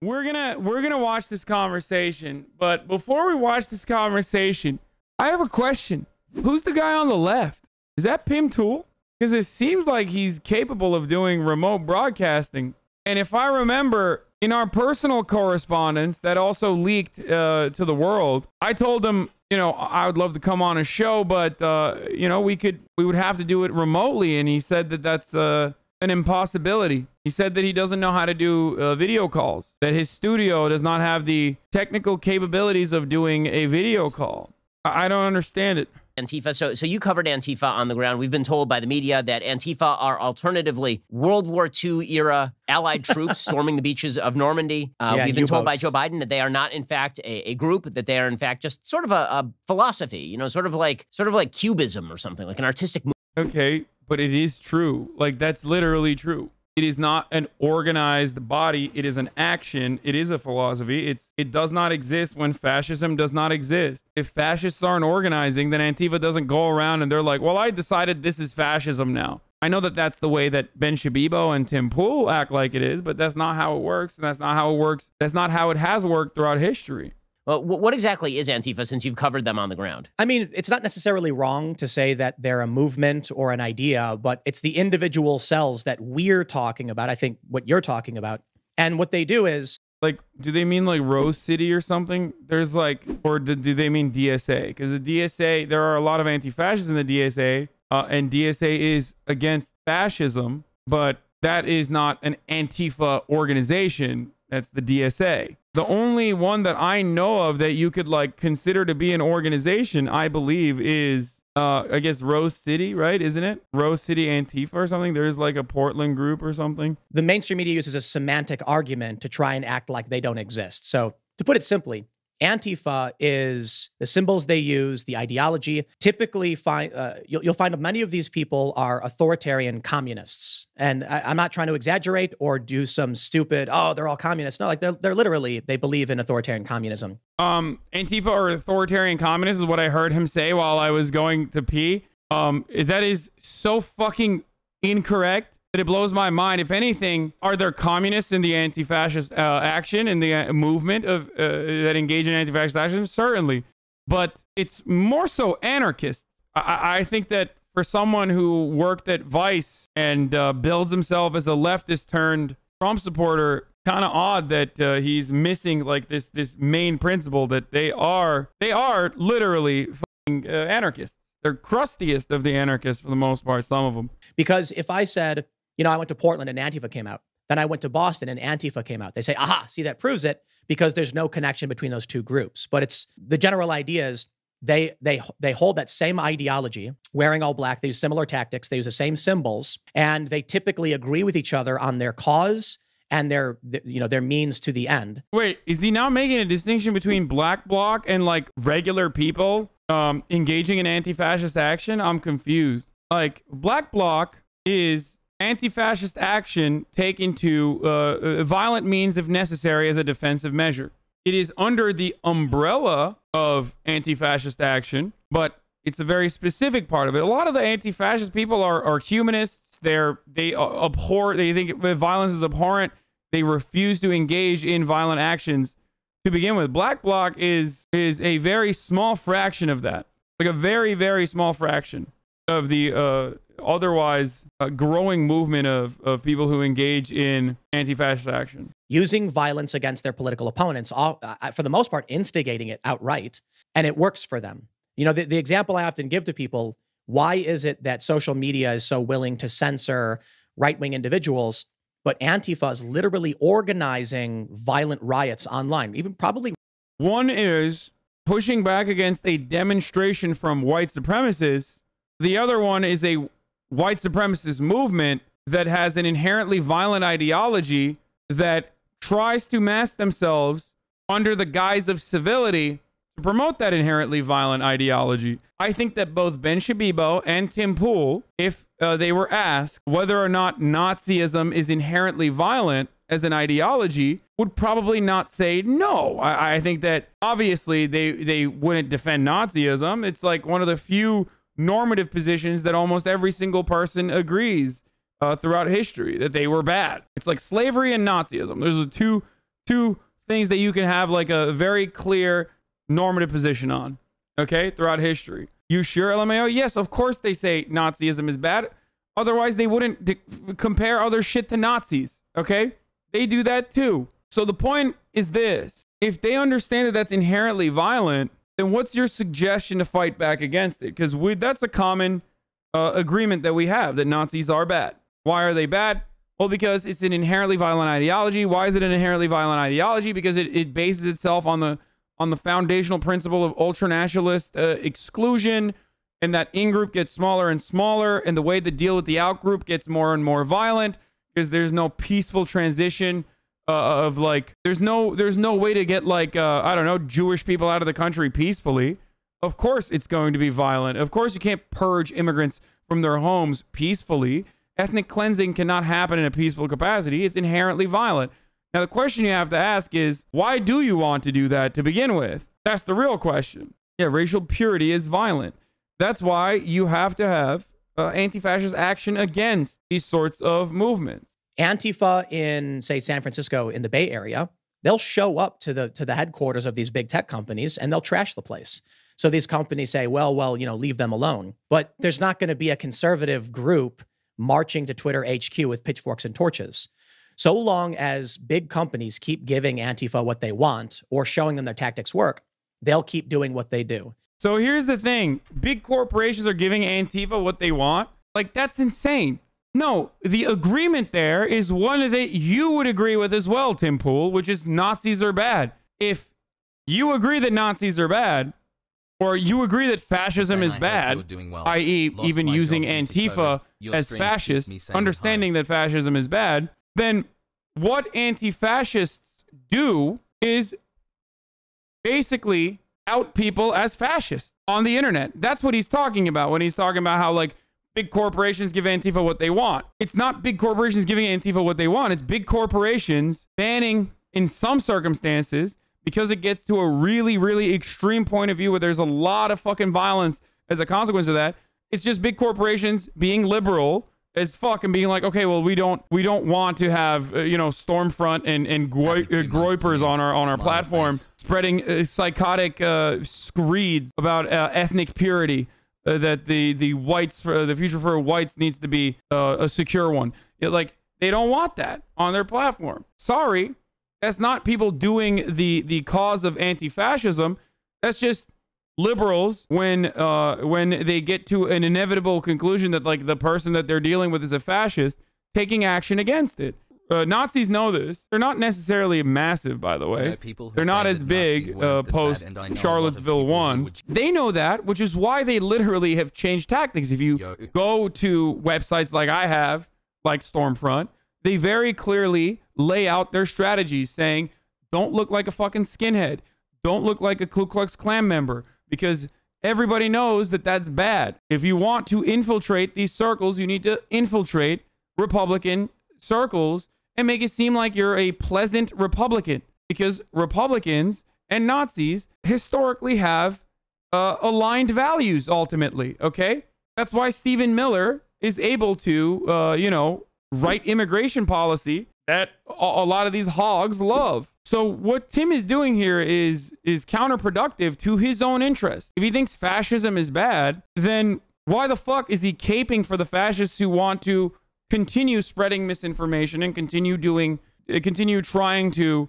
we're gonna we're gonna watch this conversation, but before we watch this conversation, I have a question. Who's the guy on the left? Is that Pim Tool? Because it seems like he's capable of doing remote broadcasting. And if I remember, in our personal correspondence that also leaked uh, to the world, I told him, you know, I would love to come on a show, but uh, you know, we could, we would have to do it remotely. And he said that that's uh, an impossibility. He said that he doesn't know how to do uh, video calls, that his studio does not have the technical capabilities of doing a video call. I, I don't understand it. Antifa. So, so you covered Antifa on the ground. We've been told by the media that Antifa are alternatively World War II era Allied troops storming the beaches of Normandy. Uh, Yeah, we've been told by Joe Biden that they are not, in fact, a, a group. That they are, in fact, just sort of a, a philosophy. You know, sort of like sort of like Cubism or something, like an artistic movement. Okay, but it is true. Like that's literally true. It is not an organized body. It is an action. It is a philosophy. It's it does not exist when fascism does not exist. If fascists aren't organizing, then Antifa doesn't go around and they're like, "Well, I decided this is fascism now." I know that that's the way that Ben Shabibo and Tim Pool act like it is, but that's not how it works, and that's not how it works. That's not how it has worked throughout history. Well, what exactly is Antifa since you've covered them on the ground? I mean, it's not necessarily wrong to say that they're a movement or an idea, but it's the individual cells that we're talking about. I think what you're talking about. And what they do is like do they mean like rose city or something there's like or do, do they mean dsa because the dsa there are a lot of anti-fascists in the dsa uh, and dsa is against fascism but that is not an antifa organization that's the dsa the only one that i know of that you could like consider to be an organization i believe is uh, I guess Rose City, right? Isn't it Rose City Antifa or something? There's like a Portland group or something. the mainstream media uses a semantic argument to try and act like they don't exist. So, to put it simply, Antifa is the symbols they use, the ideology. Typically, find uh, you'll, you'll find many of these people are authoritarian communists, and I, I'm not trying to exaggerate or do some stupid. Oh, they're all communists. No, like they're they're literally they believe in authoritarian communism. um Antifa or authoritarian communists is what I heard him say while I was going to pee. Um, that is so fucking incorrect that it blows my mind. If anything, are there communists in the anti-fascist uh, action in the uh, movement of uh, that engage in anti-fascist action? Certainly, but it's more so anarchists. I, I- think that for someone who worked at Vice and uh, builds himself as a leftist turned Trump supporter, kind of odd that uh, he's missing like this this main principle that they are they are literally uh, anarchists. They're crustiest of the anarchists for the most part. Some of them. Because if I said, you know, I went to Portland and Antifa came out, then I went to Boston and Antifa came out, they say, aha, see, that proves it because there's no connection between those two groups. But it's the general idea is they they they hold that same ideology, wearing all black. They use similar tactics. They use the same symbols, and they typically agree with each other on their cause and their you know their means to the end. Wait, is he now making a distinction between black bloc and like regular people um, engaging in anti-fascist action? I'm confused. Like black bloc is anti-fascist action taken to uh, uh, violent means if necessary as a defensive measure. It is under the umbrella of anti-fascist action, but it's a very specific part of it. A lot of the anti-fascist people are, are humanists. They're they abhor. They think violence is abhorrent. They refuse to engage in violent actions to begin with. Black Bloc is is a very small fraction of that, like a very very small fraction of the uh, otherwise uh, growing movement of of people who engage in anti-fascist action. using violence against their political opponents, all, uh, for the most part, instigating it outright, and it works for them. You know, the, the example I often give to people why is it that social media is so willing to censor right wing individuals, but Antifa is literally organizing violent riots online, even probably One is pushing back against a demonstration from white supremacists. The other one is a white supremacist movement that has an inherently violent ideology that tries to mask themselves under the guise of civility to promote that inherently violent ideology. I think that both Ben Shabibo and Tim Pool, if uh, they were asked whether or not Nazism is inherently violent as an ideology, would probably not say no. I, I think that obviously they they wouldn't defend Nazism. It's like one of the few normative positions that almost every single person agrees uh, throughout history that they were bad. It's like slavery and Nazism. Those are two two things that you can have like a very clear normative position on. Okay, throughout history. You sure, LMAO? Yes, of course they say Nazism is bad. Otherwise, they wouldn't compare other shit to Nazis. Okay, they do that too. So the point is this: if they understand that that's inherently violent, then what's your suggestion to fight back against it? Because we that's a common uh, agreement that we have that Nazis are bad. Why are they bad? Well, because it's an inherently violent ideology. Why is it an inherently violent ideology? Because it, it bases itself on the on the foundational principle of ultranationalist uh, exclusion, and that in group gets smaller and smaller, and the way the deal with the out group gets more and more violent because there's no peaceful transition uh, of like there's no there's no way to get like uh, I don't know Jewish people out of the country peacefully. Of course, it's going to be violent. Of course, you can't purge immigrants from their homes peacefully. Ethnic cleansing cannot happen in a peaceful capacity. It's inherently violent. Now, the question you have to ask is why do you want to do that to begin with? That's the real question. Yeah, racial purity is violent. That's why you have to have uh, anti fascist action against these sorts of movements. Antifa in, say, San Francisco in the Bay Area, they'll show up to the to the headquarters of these big tech companies and they'll trash the place. So these companies say, well, well, you know, leave them alone. But there's not going to be a conservative group marching to Twitter HQ with pitchforks and torches. So long as big companies keep giving Antifa what they want or showing them their tactics work, they'll keep doing what they do. So here's the thing big corporations are giving Antifa what they want. Like, that's insane. No, the agreement there is one that you would agree with as well, Tim Pool, which is Nazis are bad. If you agree that Nazis are bad, or you agree that fascism is bad, well. i.e., even using Antifa as fascist, understanding that fascism is bad, then what anti fascists do is basically out people as fascists on the internet. That's what he's talking about when he's talking about how, like, big corporations give Antifa what they want. It's not big corporations giving Antifa what they want, it's big corporations banning, in some circumstances, because it gets to a really, really extreme point of view where there's a lot of fucking violence as a consequence of that. It's just big corporations being liberal as fuck and being like, okay, well, we don't we don't want to have uh, you know Stormfront and and goi- uh, groypers on our on our platform face. spreading uh, psychotic uh, screeds about uh, ethnic purity. Uh, that the the whites for the future for whites needs to be a secure one. It, like they don't want that on their platform. Sorry, that's not people doing the the cause of anti-fascism. That's just liberals when uh when they get to an inevitable conclusion that like the person that they're dealing with is a fascist, taking action against it. Uh, Nazis know this. They're not necessarily massive, by the way. They're not as big uh, post Charlottesville one. They know that, which is why they literally have changed tactics. If you go to websites like I have, like Stormfront, they very clearly lay out their strategies saying, don't look like a fucking skinhead. Don't look like a Ku Klux Klan member because everybody knows that that's bad. If you want to infiltrate these circles, you need to infiltrate Republican circles and make it seem like you're a pleasant Republican because Republicans and Nazis historically have uh, aligned values ultimately. Okay. That's why Stephen Miller is able to, uh, you know, write immigration policy that a lot of these hogs love. So what Tim is doing here is is counterproductive to his own interest. If he thinks fascism is bad, then why the fuck is he caping for the fascists who want to continue spreading misinformation and continue doing uh, continue trying to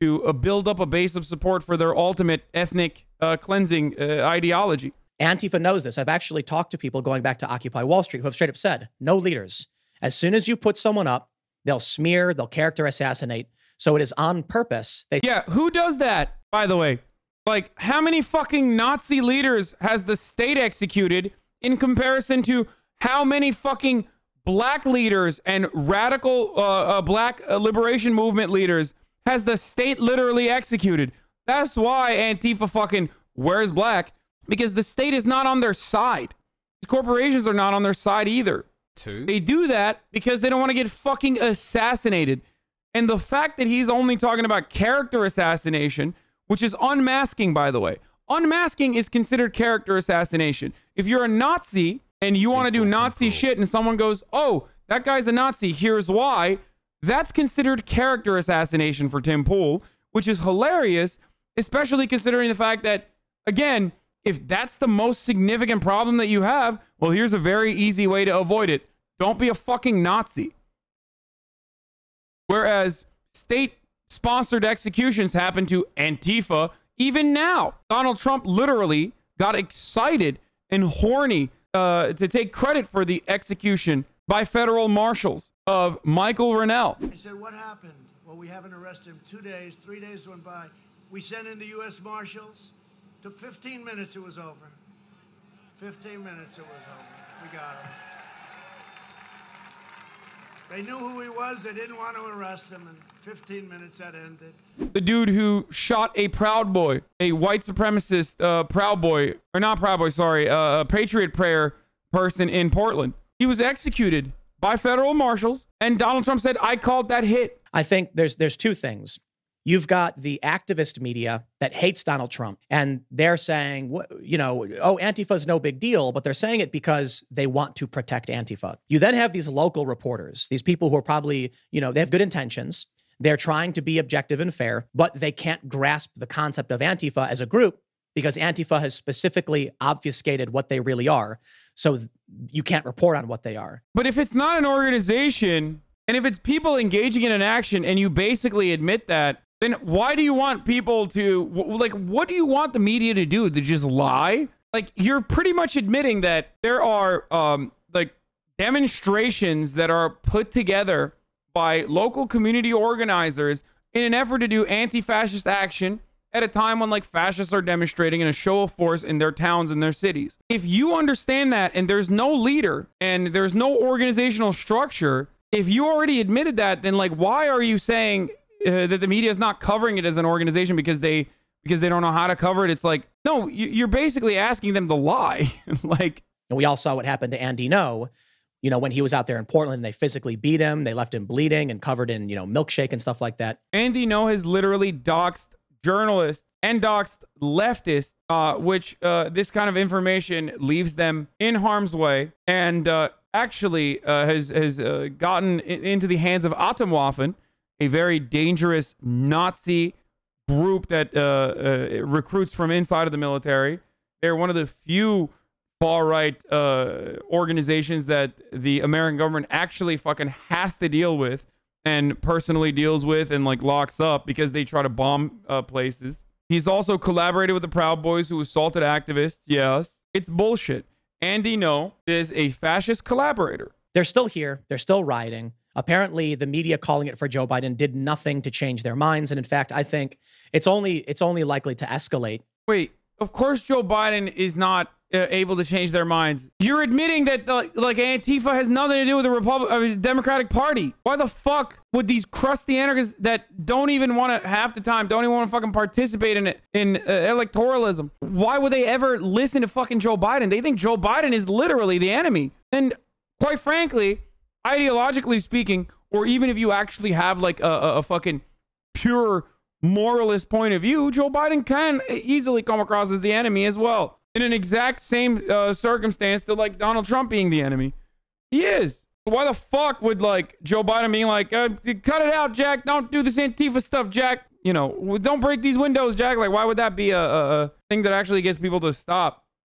to uh, build up a base of support for their ultimate ethnic uh, cleansing uh, ideology? Antifa knows this. I've actually talked to people going back to Occupy Wall Street who have straight up said, no leaders. As soon as you put someone up, They'll smear, they'll character assassinate. So it is on purpose. They yeah, who does that, by the way? Like, how many fucking Nazi leaders has the state executed in comparison to how many fucking black leaders and radical uh, uh, black uh, liberation movement leaders has the state literally executed? That's why Antifa fucking wears black because the state is not on their side. The corporations are not on their side either. Two. They do that because they don't want to get fucking assassinated. And the fact that he's only talking about character assassination, which is unmasking, by the way, unmasking is considered character assassination. If you're a Nazi and you want to do Nazi shit and someone goes, oh, that guy's a Nazi, here's why, That's considered character assassination for Tim Pool, which is hilarious, especially considering the fact that, again, if that's the most significant problem that you have, well, here's a very easy way to avoid it. Don't be a fucking Nazi. Whereas state sponsored executions happen to Antifa even now. Donald Trump literally got excited and horny uh, to take credit for the execution by federal marshals of Michael Reinoehl. He said, What happened? Well, we haven't arrested him two days, three days went by. We sent in the U.S. Marshals. Took 15 minutes, it was over. 15 minutes, it was over. We got him. They knew who he was. They didn't want to arrest him. And 15 minutes that ended. The dude who shot a Proud Boy, a white supremacist uh, Proud Boy, or not Proud Boy, sorry, uh, a Patriot Prayer person in Portland. He was executed by federal marshals, and Donald Trump said, "I called that hit." I think there's there's two things. You've got the activist media that hates Donald Trump, and they're saying, you know, oh, Antifa is no big deal, but they're saying it because they want to protect Antifa. You then have these local reporters, these people who are probably, you know, they have good intentions. They're trying to be objective and fair, but they can't grasp the concept of Antifa as a group because Antifa has specifically obfuscated what they really are. So you can't report on what they are. But if it's not an organization, and if it's people engaging in an action, and you basically admit that, then why do you want people to like what do you want the media to do to just lie like you're pretty much admitting that there are um like demonstrations that are put together by local community organizers in an effort to do anti-fascist action at a time when like fascists are demonstrating in a show of force in their towns and their cities. If you understand that and there's no leader and there's no organizational structure, if you already admitted that, then like why are you saying uh, that the media is not covering it as an organization because they because they don't know how to cover it. It's like no, you're basically asking them to lie. like, and we all saw what happened to Andy Ngo. You know, when he was out there in Portland, they physically beat him. They left him bleeding and covered in you know milkshake and stuff like that. Andy Ngo has literally doxed journalists and doxed leftists, uh, which uh, this kind of information leaves them in harm's way, and uh, actually uh, has has uh, gotten into the hands of Atomwaffen a very dangerous Nazi group that uh, recruits from inside of the military. They're one of the few far right uh, organizations that the American government actually fucking has to deal with and personally deals with and like locks up because they try to bomb uh, places. He's also collaborated with the Proud Boys who assaulted activists. Yes, it's bullshit. Andy Ngo is a fascist collaborator. They're still here. They're still rioting. Apparently, the media calling it for Joe Biden did nothing to change their minds, and in fact, I think it's only it's only likely to escalate. Wait, of course, Joe Biden is not able to change their minds. You're admitting that the, like Antifa has nothing to do with the Republic, uh, Democratic Party. Why the fuck would these crusty anarchists that don't even want to half the time don't even want to fucking participate in it in uh, electoralism? Why would they ever listen to fucking Joe Biden? They think Joe Biden is literally the enemy. And quite frankly, ideologically speaking, or even if you actually have like a, a, a fucking pure moralist point of view, Joe Biden can easily come across as the enemy as well. In an exact same uh, circumstance to like Donald Trump being the enemy. He is. Why the fuck would like Joe Biden being like, uh, cut it out, Jack. Don't do this Antifa stuff, Jack. You know, don't break these windows, Jack. Like, why would that be a, a, a thing that actually gets people to stop?